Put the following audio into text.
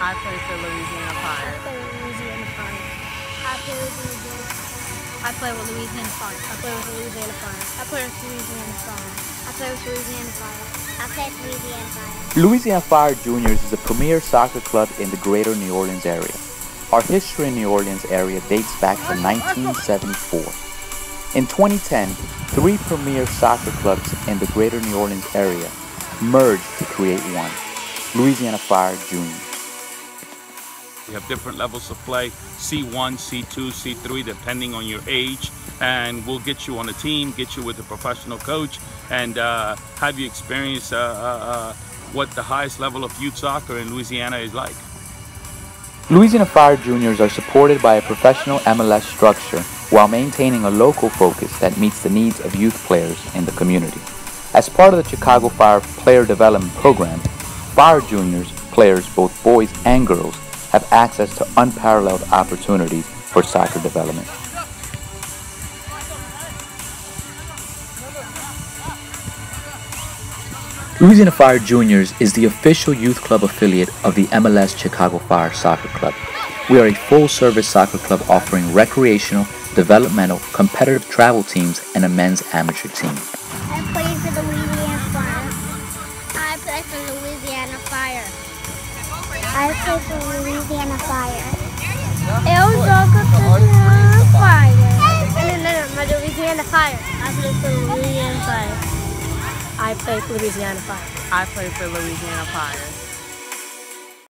I play for Louisiana I Fire. play with Louisiana Fire. I play with Louisiana I play with Louisiana Fire. I play with Louisiana Fire. I play with Louisiana Fire. I play with Louisiana Fire. I play with Louisiana Fire. Louisiana Fire Juniors is a premier soccer club in the greater New Orleans area. Our history in New Orleans area dates back to 1974. In 2010, three premier soccer clubs in the greater New Orleans area merged to create one, Louisiana Fire Juniors. We have different levels of play C1, C2, C3, depending on your age. And we'll get you on a team, get you with a professional coach, and uh, have you experience uh, uh, uh, what the highest level of youth soccer in Louisiana is like. Louisiana Fire Juniors are supported by a professional MLS structure while maintaining a local focus that meets the needs of youth players in the community. As part of the Chicago Fire Player Development Program, Fire Juniors players, both boys and girls, have access to unparalleled opportunities for soccer development. Louisiana Fire Juniors is the official youth club affiliate of the MLS Chicago Fire Soccer Club. We are a full-service soccer club offering recreational, developmental, competitive travel teams, and a men's amateur team. I play for Louisiana Fire. Eu jogo Louisiana Fire. No, no, no, mas Louisiana Fire. I play for Louisiana Fire. I play for Louisiana Fire. I play for Louisiana Fire.